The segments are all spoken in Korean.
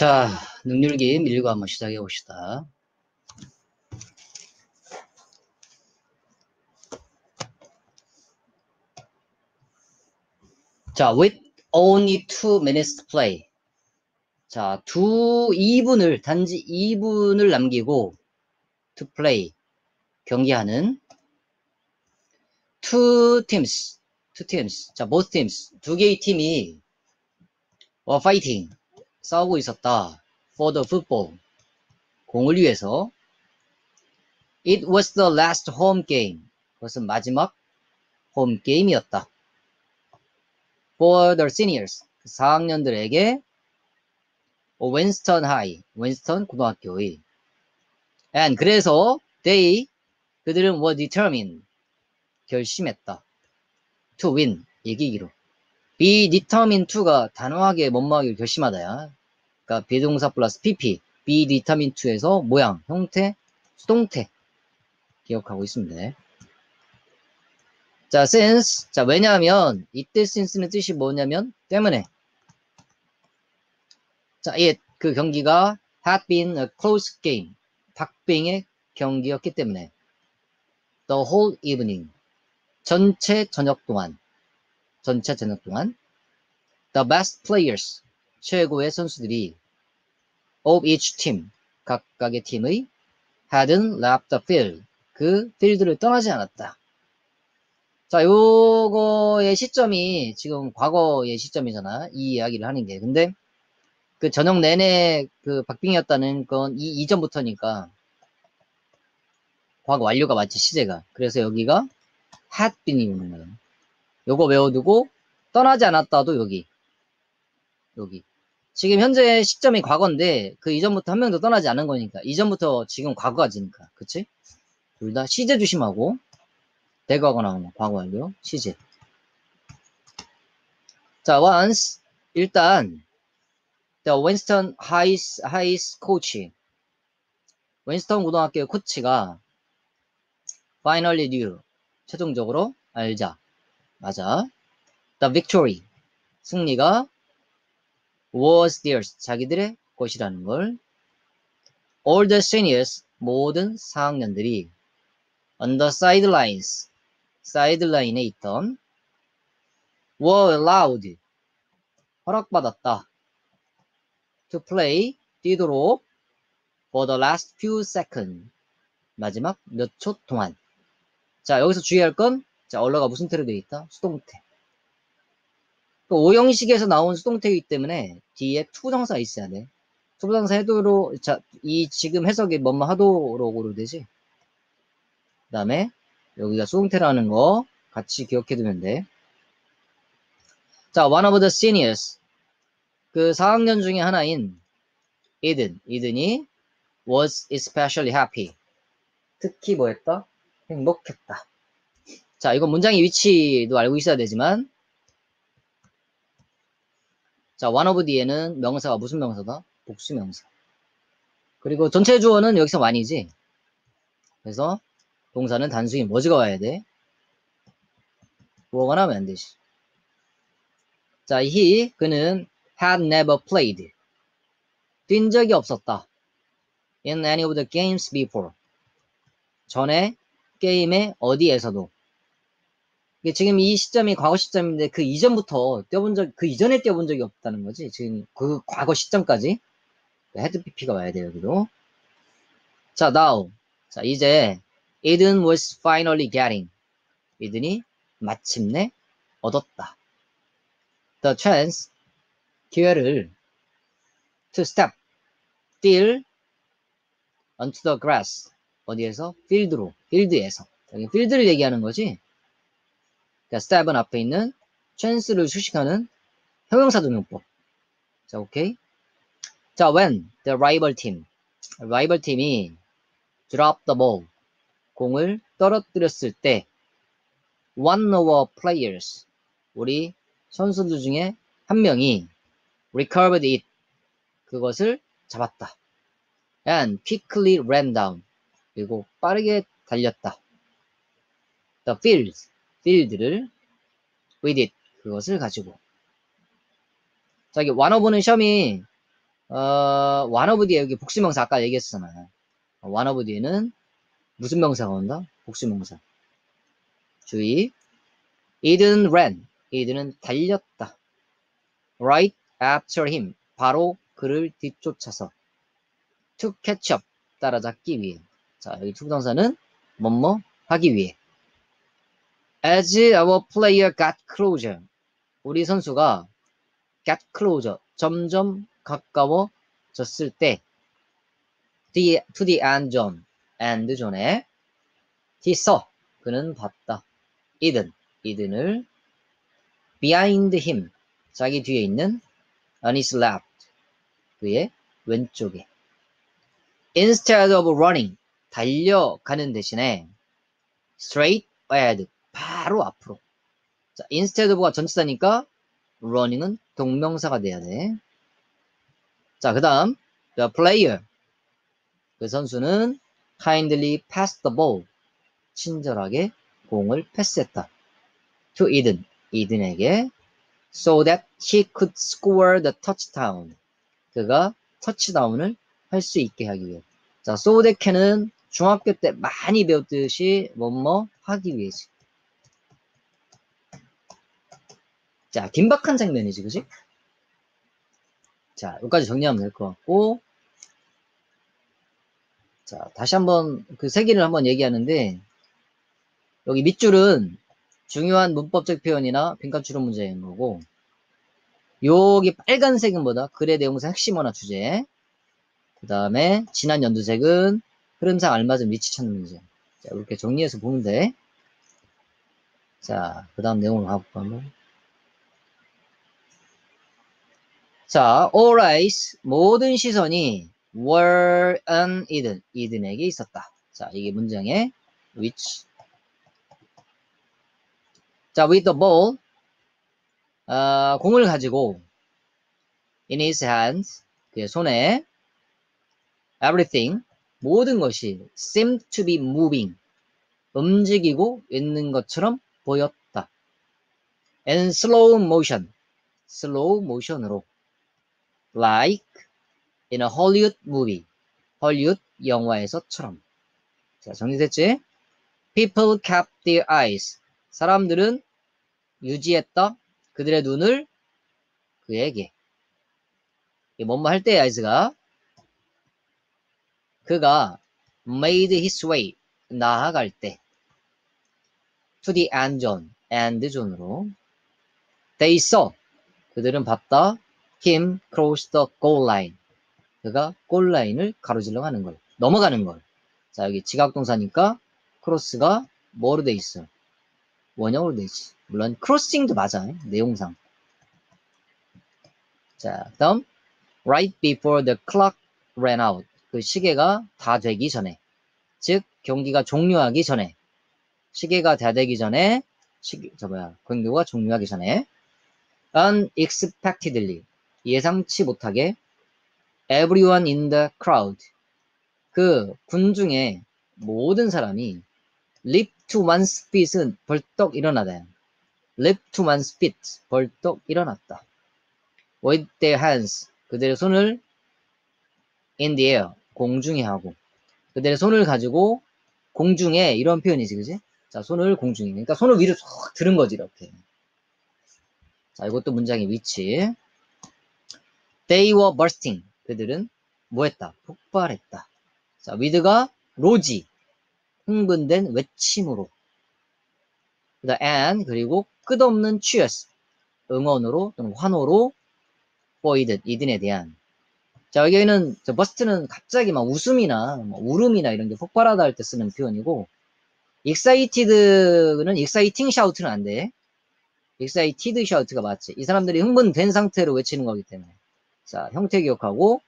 자, 능률기 밀고 한번 시작해 봅시다. 자, with only two minutes to play. 자, 두 2분을, 단지 2분을 남기고 to play, 경기하는 two teams, two teams. 자, both teams, 두 개의 팀이 were fighting, 싸우고 있었다. for the football, 공을 위해서. It was the last home game. 그것은 마지막 홈 게임이었다. For the seniors, 4학년들에게 윈스턴 하이, 윈스턴 고등학교의 and 그래서 they 그들은 were determined 결심했다 to win 이기기로 be determined to가 단호하게 뭐뭐하기를 결심하다야. 그러니까 비동사 플러스 pp be determined to에서 모양, 형태, 수동태 기억하고 있습니다. 자 since 자 왜냐하면 이때 since는 뜻이 뭐냐면 때문에. 자, it 그 경기가 had been a close game. 박빙의 경기였기 때문에. The whole evening 전체 저녁 동안 전체 저녁 동안 the best players 최고의 선수들이 of each team 각각의 팀의 hadn't left the field 그 필드를 떠나지 않았다. 자, 요거의 시점이 지금 과거의 시점이잖아. 이 이야기를 하는 게. 근데 그 저녁 내내 그 박빙이었다는 건 이 이전부터니까 과거 완료가 맞지 시제가 그래서 여기가 had been이 있는 거예요 요거 외워두고 떠나지 않았다도 여기 여기 지금 현재 시점이 과거인데 그 이전부터 한 명도 떠나지 않은 거니까 이전부터 지금 과거가지니까 그치? 둘 다 시제 조심하고 대과거 나오면 과거 완료 시제 자 once 일단 The Winston High, High Coach. 윈스턴 고등학교의 코치가 finally knew. 최종적으로 알자. 맞아. The victory. 승리가 was theirs. 자기들의 것이라는 걸. All the seniors. 모든 4학년들이 on the sidelines. 사이드라인에 있던 were allowed. 허락받았다. to play 뛰도록 for the last few seconds 마지막 몇 초 동안 자 여기서 주의할 건 자, allow가 무슨 태로 되어 있다? 수동태 또 오형식에서 나온 수동태이기 때문에 뒤에 to부정사 있어야 돼 to부정사 하도록 자, 이 지금 해석이 뭐뭐 하도록으로 되지 그 다음에 여기가 수동태라는 거 같이 기억해 두면 돼 자, one of the seniors 그 4학년 중에 하나인 이든, 이든이 was especially happy. 특히 뭐 했다? 행복했다. 자, 이건 문장의 위치도 알고 있어야 되지만 자, one of 뒤에는 명사가 무슨 명사다? 복수 명사. 그리고 전체 주어는 여기서 많이지. 그래서 동사는 단순히 뭐지가 와야 돼? 부어가 나면 안 되지. 자, he, 그는 had never played. 뛴 적이 없었다. in any of the games before. 전에 게임의 어디에서도. 지금 이 시점이 과거 시점인데 그 이전부터 뛰어본 적, 그 이전에 뛰어본 적이 없다는 거지. 지금 그 과거 시점까지. had PP가 와야 돼요, 여기도. 자, now. 자, 이제 Eden was finally getting. 이든이 마침내 얻었다. The chance 기회를 to step 뛸 onto the grass 어디에서 필드로 필드에서 여기 필드를 얘기하는 거지 그러니까 step은 앞에 있는 chance를 수식하는 형용사 등용법 자 오케이 자 when the rival team rival 팀이 drop the ball 공을 떨어뜨렸을 때 one of our players 우리 선수들 중에 한 명이 recovered it. 그것을 잡았다. and quickly ran down. 그리고 빠르게 달렸다. the field. Field를 with it. 그것을 가지고. 자, 이게 완어보는 시험이 어, one of 뒤에 여기 복수명사 아까 얘기했잖아요. one of 뒤에는 무슨 명사가 온다? 복수명사. 주의. Eden ran. Eden은 달렸다. Right after him. 바로 그를 뒤쫓아서. To catch up. 따라잡기 위해. 자, 여기 투부동사는 뭐뭐 하기 위해. As our player got closer. 우리 선수가 got closer. 점점 가까워졌을 때 the, to the end zone. end zone에 he saw. 그는 봤다. Eden. Eden을 behind him. 자기 뒤에 있는 on his left. 그의 왼쪽에. Instead of running. 달려가는 대신에 straight ahead. 바로 앞으로. 자, instead of가 전치사니까 running은 동명사가 돼야 돼. 자, 그 다음 the player. 그 선수는 kindly passed the ball. 친절하게 공을 패스했다. to Eden. 이든에게 so that he could score the touchdown. 그가 터치다운을 할 수 있게 하기 위해. 자, so that can은 중학교 때 많이 배웠듯이 뭐뭐 하기 위해지. 자, 긴박한 장면이지, 그지? 자, 여기까지 정리하면 될 것 같고. 자, 다시 한번 그세 개를 한번 얘기하는데, 여기 밑줄은 중요한 문법적 표현이나 빈칸 추론 문제인 거고, 여기 빨간색은 뭐다? 글의 내용사 핵심어나 주제. 그 다음에 진한 연두색은 흐름상 알맞은 위치 찾는 문제. 자, 이렇게 정리해서 보면 돼. 자, 그 다음 내용을 가볼까 한번. 자, all eyes, 모든 시선이 were on Eden, Eden에게 있었다. 자, 이게 문장의 which. 자, with the ball, 어, 공을 가지고 in his hands, 그의 손에 everything, 모든 것이 seemed to be moving, 움직이고 있는 것처럼 보였다. in slow motion, slow motion으로 like in a Hollywood movie. 헐리우드 영화에서처럼. 자, 정리됐지? People kept their eyes. 사람들은 유지했다. 그들의 눈을 그에게. 뭐뭐 할 때의 eyes가 그가 made his way. 나아갈 때. to the end zone. end zone으로. They saw. 그들은 봤다. Him cross the goal line. 그가 골 라인을 가로질러 가는 걸. 넘어가는 걸. 자, 여기 지각동사니까 크로스가 뭐로 돼 있어? 원형으로 돼 있지. 물론 크로싱도 맞아. 내용상. 자, 다음 right before the clock ran out. 그 시계가 다 되기 전에. 즉 경기가 종료하기 전에. 시계가 다 되기 전에 시계 저 뭐야? 경기가 종료하기 전에 unexpectedly 예상치 못하게 everyone in the crowd 그 군중의 모든 사람이 leap to one's feet은 벌떡 일어나다. leap to one's feet 벌떡 일어났다. with their hands 그들의 손을 in the air 공중에 하고 그들의 손을 가지고 공중에 이런 표현이지 그지? 자 손을 공중에 그러니까 손을 위로 쏙 들은 거지 이렇게 자 이것도 문장의 위치 They were bursting. 그들은 뭐했다? 폭발했다. 자, with가 로지. 흥분된 외침으로. 그다음 and 그리고 끝없는 cheers. 응원으로 또는 환호로 for Eden, 이든에 대한. 자, 여기는 저 burst는 갑자기 막 웃음이나 뭐 울음이나 이런 게 폭발하다 할 때 쓰는 표현이고 excited는 exciting shout는 안 돼. excited shout가 맞지. 이 사람들이 흥분된 상태로 외치는 거기 때문에. 자, 형태 기억하고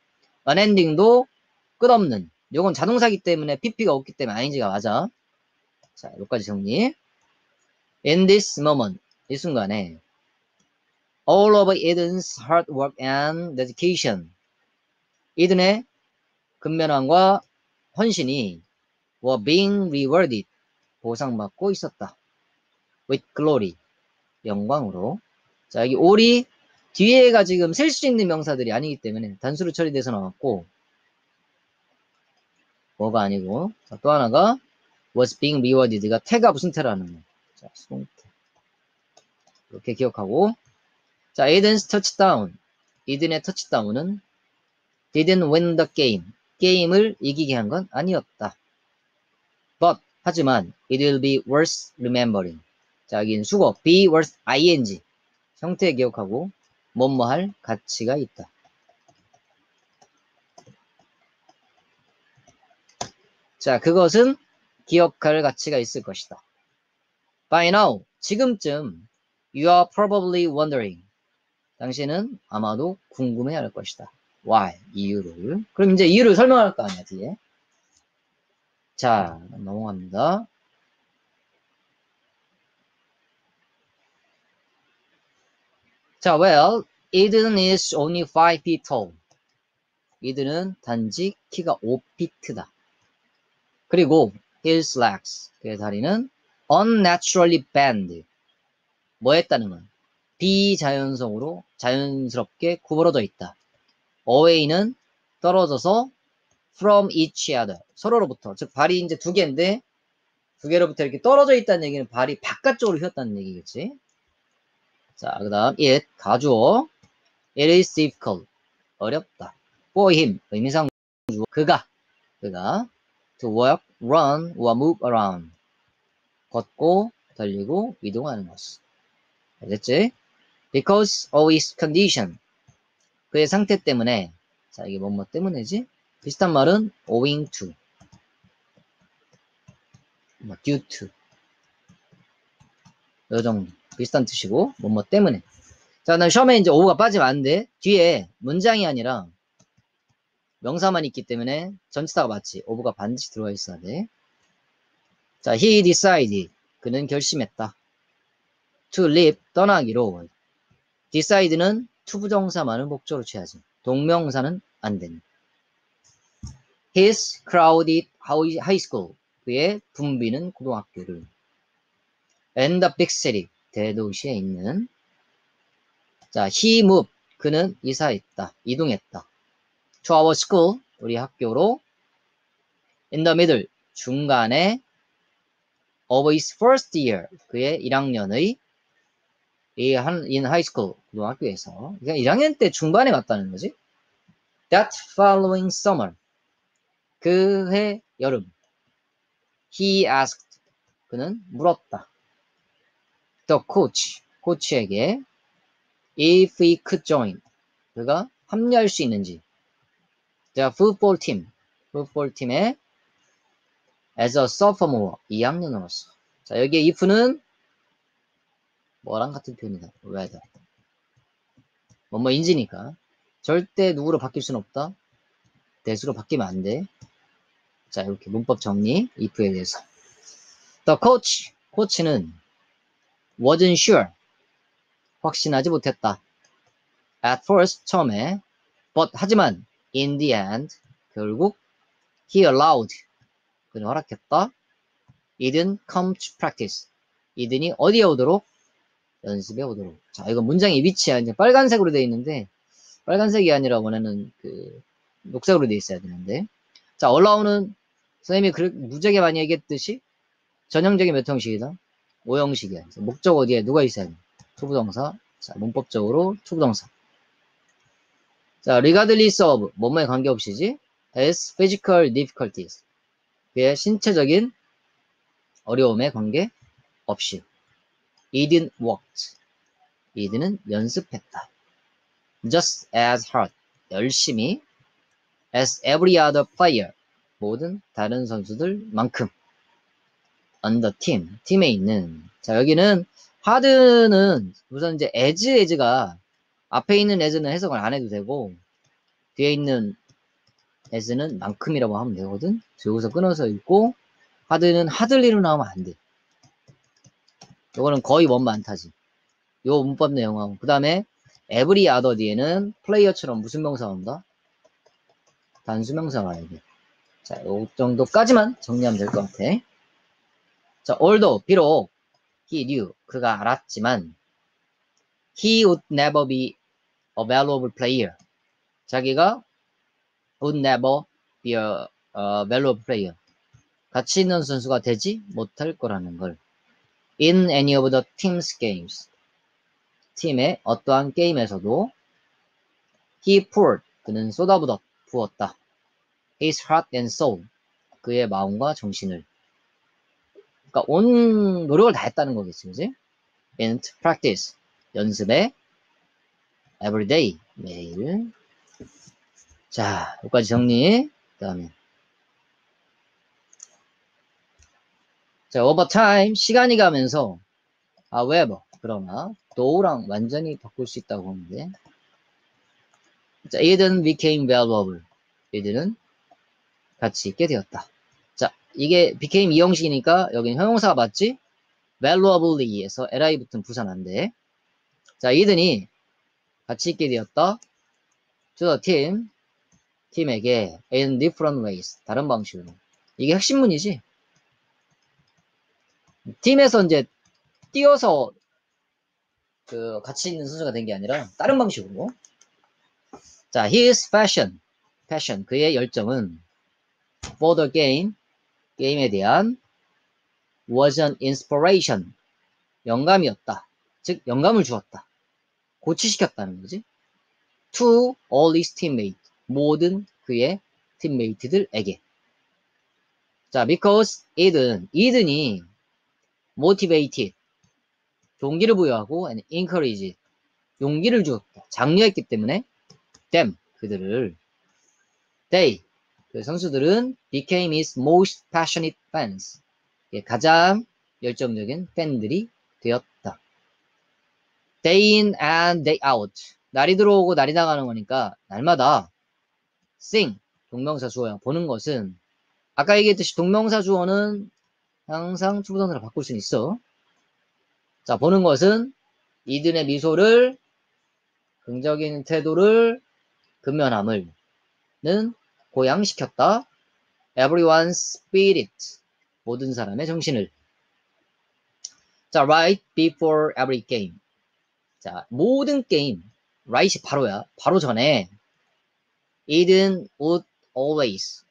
unending도 끝없는 요건 자동사기 때문에 pp가 없기 때문에 ing가 맞아. 자, 여기까지 정리. In this moment, 이 순간에 all of Eden's hard work and dedication 이든의 근면함과 헌신이 were being rewarded 보상받고 있었다. with glory 영광으로 자 여기 all이 뒤에가 지금 셀 수 있는 명사들이 아니기 때문에 단수로 처리돼서 나왔고 뭐가 아니고 자, 또 하나가 was being rewarded가 태가 무슨 태라는 거. 자, 수동태. 이렇게 기억하고 자, 에이든's touchdown. 이든의 터치다운은 didn't win the game. 게임을 이기게 한 건 아니었다. But 하지만 it will be worth remembering. 자, 여기는 수거 be worth ing 형태 기억하고 뭐뭐 할 가치가 있다. 자, 그것은 기억할 가치가 있을 것이다. By now, 지금쯤 you are probably wondering. 당신은 아마도 궁금해할 것이다. Why? 이유를. 그럼 이제 이유를 설명할 거 아니야, 뒤에. 자, 넘어갑니다. 자, well, Eden is only 5 feet tall. 이든은 단지 키가 5피트다. 그리고 his legs, 그의 다리는 unnaturally bend. 뭐 했다는 건 비자연성으로 자연스럽게 구부러져 있다. away는 떨어져서 from each other. 서로로부터. 즉, 발이 이제 두 개인데, 두 개로부터 이렇게 떨어져 있다는 얘기는 발이 바깥쪽으로 휘었다는 얘기겠지. 자, 그 다음, it, 가주어. It is difficult. 어렵다. for him, 의미상 주어. 그가, 그가, to work, run, or move around. 걷고, 달리고, 이동하는 것이. 알겠지? Because of his condition. 그의 상태 때문에. 자, 이게 뭐뭐 때문에지? 비슷한 말은 owing to. 뭐 due to. 요 정도. 비슷한 뜻이고, 뭐뭐 때문에. 자, 난 시험에 이제 of가 빠지면 안 돼. 뒤에 문장이 아니라 명사만 있기 때문에 전치사가 맞지. of가 반드시 들어가 있어야 돼. 자, he decided. 그는 결심했다. to leave. 떠나기로. decide는 to부정사만을 목적으로 취하지. 동명사는 안 된다. His crowded high school. 그의 붐비는 고등학교를. And the big city. 대도시에 있는. 자, he moved. 그는 이사했다. 이동했다. To our school. 우리 학교로. In the middle. 중간에. Of his first year. 그의 1학년의 이 한, in high school. 고등학교에서. 그냥 1학년 때 중반에 갔다는 거지. That following summer. 그해 여름. He asked. 그는 물었다. The coach. 코치에게 if he could join. 그가 합류할 수 있는지. The football team. football 팀에 as a sophomore. 2학년으로서. 자, 여기에 if는 뭐랑 같은 표현이다. whether. 뭐뭐 인지니까. 절대 누구로 바뀔 수는 없다. 대수로 바뀌면 안 돼. 자, 이렇게 문법 정리, if에 대해서. The coach, 코치는 wasn't sure, 확신하지 못했다. At first, 처음에, but 하지만 in the end, 결국 he allowed, 그는 허락했다. Eden come to practice. 이든이 어디에 오도록? 연습에 오도록. 자, 이거 문장의 위치야. 이제 빨간색으로 되어 있는데, 빨간색이 아니라 원하는 그 녹색으로 되어 있어야 되는데. 자, allow는 선생님이 그 무지하게 많이 얘기했듯이 전형적인 몇 형식이다? 5형식이야. 목적 어디에 누가 있어야 돼? 투부동사. 자, 문법적으로 투부동사. 자, regardless of 뭐뭐에 관계없이지 has physical difficulties. 그의 신체적인 어려움에 관계없이 Eden worked. Eden은 연습했다. Just as hard. 열심히 as every other player. 모든 다른 선수들만큼 the team, 팀에 있는 자 여기는 하드는 우선 이제 as as가 앞에 있는 as는 해석을 안 해도 되고 뒤에 있는 as는 만큼이라고 하면 되거든 여기서 끊어서 읽고 하드는 하들리로 나오면 안 돼. 이거는 거의 원만 타지. 요 문법 내용하고 그 다음에 every other 뒤에는 플레이어처럼 무슨 명사 온다? 단수명사 와야 돼. 자, 요 정도까지만 정리하면 될 것 같아. 자, although, 비록, he knew, 그가 알았지만, he would never be a valuable player. 자기가 would never be a, a valuable player. 가치 있는 선수가 되지 못할 거라는 걸. In any of the team's games. 팀의 어떠한 게임에서도 he poured 그는 쏟아부었다. his heart and soul 그의 마음과 정신을 그러니까 온 노력을 다 했다는 거겠지 그지? in practice. 연습에 every day 매일. 자 여기까지 정리. 그 다음에. 자 over time 시간이 가면서. however 그러나 though랑 완전히 바꿀 수 있다고 하는데. 자, it은 became valuable 이들은 가치 있게 되었다. 자, 이게 became 이 형식이니까 여기는 형용사가 맞지? valuably에서 li 붙은 부산 안 돼. 자, 이든이 가치 있게 되었다. to the team, 팀에게 in different ways, 다른 방식으로. 이게 핵심문이지. 팀에서 이제 뛰어서 그 가치 있는 선수가 된 게 아니라 다른 방식으로. 자, his passion, passion 그의 열정은 for the game, 게임에 대한 was an inspiration, 영감이었다. 즉, 영감을 주었다. 고치시켰다는 거지. to all his teammates, 모든 그의 팀메이트들에게. 자, because 이든, 이든이 motivated, 동기를 부여하고 and encouraged, 용기를 주었다. 장려했기 때문에 them, 그들을 they, 그 선수들은 became his most passionate fans. 가장 열정적인 팬들이 되었다. Day in and day out. 날이 들어오고 날이 나가는 거니까 날마다 sing, 동명사 주어야 보는 것은 아까 얘기했듯이 동명사 주어는 항상 추부동사를 바꿀 수는 있어. 자, 보는 것은 이든의 미소를 긍정적인 태도를 근면함을는 고양시켰다. Everyone's spirit. 모든 사람의 정신을. 자, right before every game. 자, 모든 게임. right이 바로야. 바로 전에. 이든 would always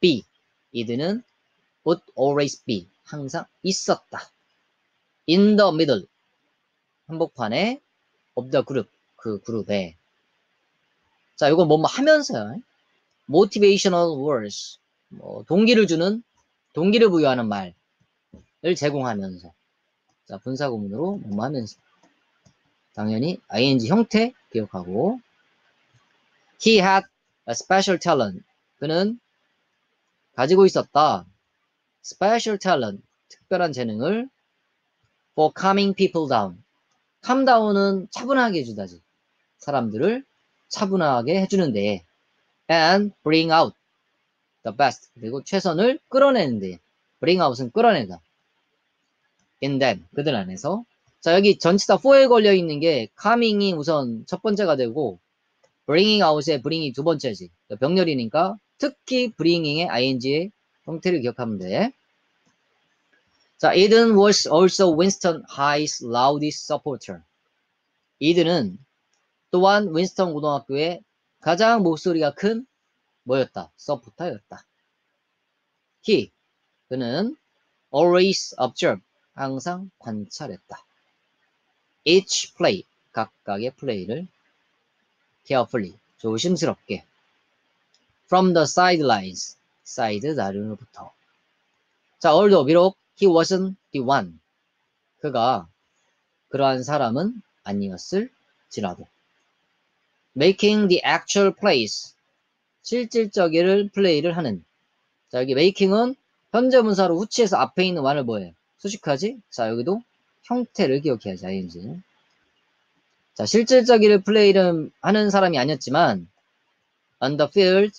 be. 이든은 would always be. 항상 있었다. in the middle. 한복판에 of the group. 그 그룹에. 자, 이건 뭐뭐 하면서요. Motivational words. 뭐 동기를 주는 동기를 부여하는 말을 제공하면서 자 분사구문으로 뭐뭐 하면서 당연히 ing 형태 기억하고 he had a special talent 그는 가지고 있었다 special talent 특별한 재능을 for calming people down calm down은 차분하게 해주다지 사람들을 차분하게 해주는데 and bring out the best 그리고 최선을 끌어내는데 bring out은 끌어내다 in them 그들 안에서 자 여기 전치 다 for에 걸려 있는 게 calming이 우선 첫 번째가 되고 bringing out의 bring이 두 번째지 병렬이니까 특히 bringing의 ing의 형태를 기억하면 돼. 자, Eden was also Winston High's loudest supporter. 이든은 또한 윈스턴 고등학교의 가장 목소리가 큰 뭐였다? 서포터였다. He, 그는 always observe, 항상 관찰했다. Each play, 각각의 플레이를 carefully, 조심스럽게 from the sidelines, 사이드라인으로부터 자, although 비록 he wasn't the one, 그가 그러한 사람은 아니었을지라도 making the actual plays, 실질적인 플레이를 하는. 자, 여기 making은 현재 분사로 후치에서 앞에 있는 one을 뭐예요? 수식하지? 자, 여기도 형태를 기억해야지, ing. 자, 실질적인 플레이를 하는 사람이 아니었지만, on the field,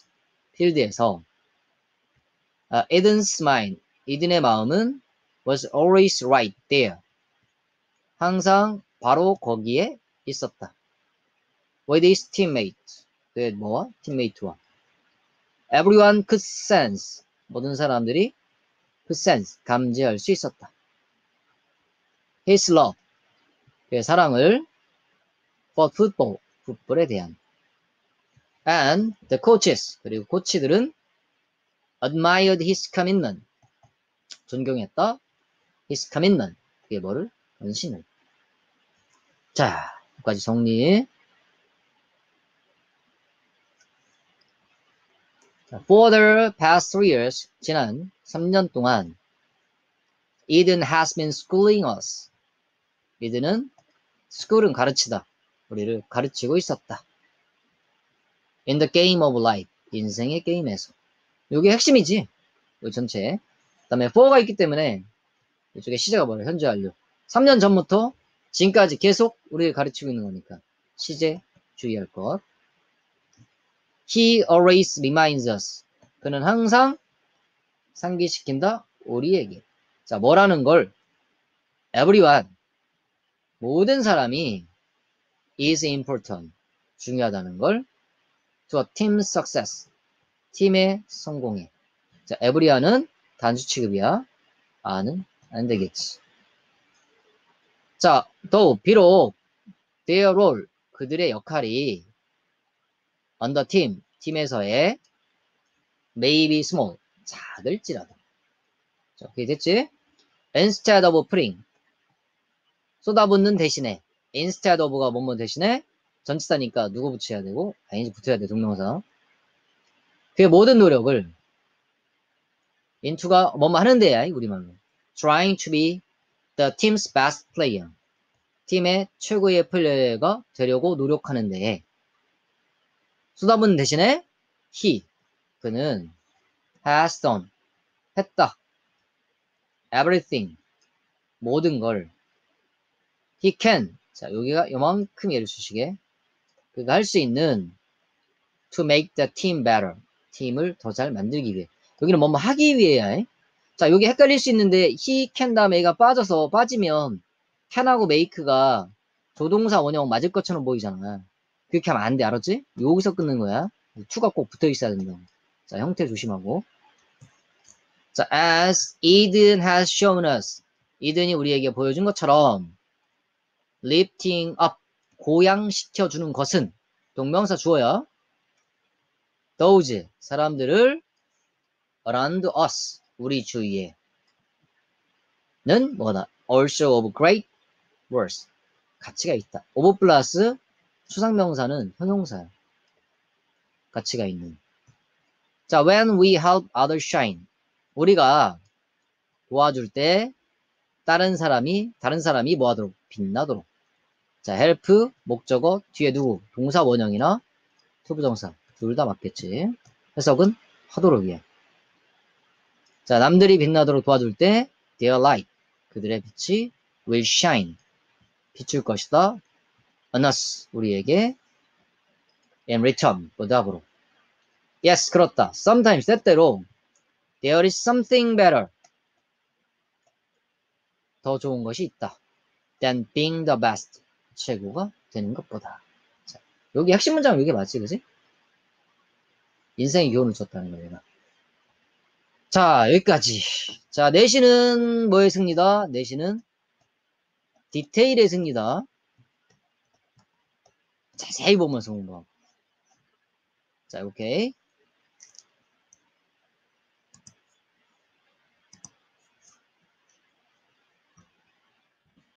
필드에서, uh, Eden's mind, 이든의 마음은 was always right there. 항상 바로 거기에 있었다. With his teammates. 그 뭐와? 팀메이트와. Everyone could sense. 모든 사람들이 could sense. 감지할 수 있었다. His love. 그의 사랑을 for football. 풋볼에 대한. And the coaches, 그리고 코치들은 admired his commitment. 존경했다. his commitment. 그게 뭐를? 헌신을. 자, 여기까지 정리. For the past three years, 지난 3년 동안 Eden has been schooling us. Eden은 school은 가르치다. 우리를 가르치고 있었다. In the game of life. 인생의 게임에서. 이게 핵심이지. 이 전체. 그 다음에 for가 있기 때문에 이쪽에 시제가 뭐예요? 현재 완료. 3년 전부터 지금까지 계속 우리를 가르치고 있는 거니까. 시제 주의할 것. He always reminds us. 그는 항상 상기시킨다. 우리에게. 자, 뭐라는 걸 everyone 모든 사람이 is important 중요하다는 걸 to a team success 팀의 성공에 자, everyone은 단수 취급이야. 아는 안 되겠지. 자, 또 비록 their role 그들의 역할이 the team 팀에서의 maybe small 작을지라도. 자, 그게 됐지? instead of putting 쏟아붓는 대신에 instead of가 뭐뭐 대신에 전치사니까 누구 붙여야 되고 ing 붙여야 돼 동명사. 그의 모든 노력을 into가 뭐뭐 하는 데야 우리말로. Trying to be the team's best player. 팀의 최고의 플레이어가 되려고 노력하는데. 쏟 아붓는 대신에 he 그는 has done 했다. everything 모든 걸. he can 자 여기가 요만큼 예를 주시게. 그가 할 수 있는 to make the team better 팀을 더 잘 만들기 위해. 여기는 뭐뭐 하기 위해야 해. 자 여기 헷갈릴 수 있는데 he can 다음에 얘가 빠져서 빠지면 can하고 make가 조동사 원형 맞을 것처럼 보이잖아 그렇게 하면 안 돼. 알았지? 여기서 끊는 거야. to가 꼭 붙어 있어야 된다. 자 형태 조심하고. 자 as Eden has shown us. 이든이 우리에게 보여준 것처럼 lifting up 고양시켜주는 것은 동명사 주어야. those 사람들을 around us 우리 주위에 는 뭐다 also of great worth. 가치가 있다. of 플 러스 추상명사는 형용사야 가치가 있는. 자 when we help others shine. 우리가 도와줄 때 다른 사람이 다른 사람이 뭐 하도록 빛나도록. 자 help 목적어 뒤에 누구? 동사 원형이나 to부정사. 둘 다 맞겠지? 해석은 하도록이야. 자 남들이 빛나도록 도와줄 때 their light 그들의 빛이 will shine. 비출 것이다 us 우리에게 in return 보답으로 yes 그렇다 sometimes 때때로 there is something better 더 좋은 것이 있다. than being the best. 최고가 되는 것보다. 자, 여기 핵심 문장은 이게 맞지, 그지? 인생의 교훈을 줬다는 거예요. 자, 여기까지. 자, 내신은 뭐의 승리다? 내신은 디테일의 승리다. 자세히 보면서 공부하고. 자, 오케이.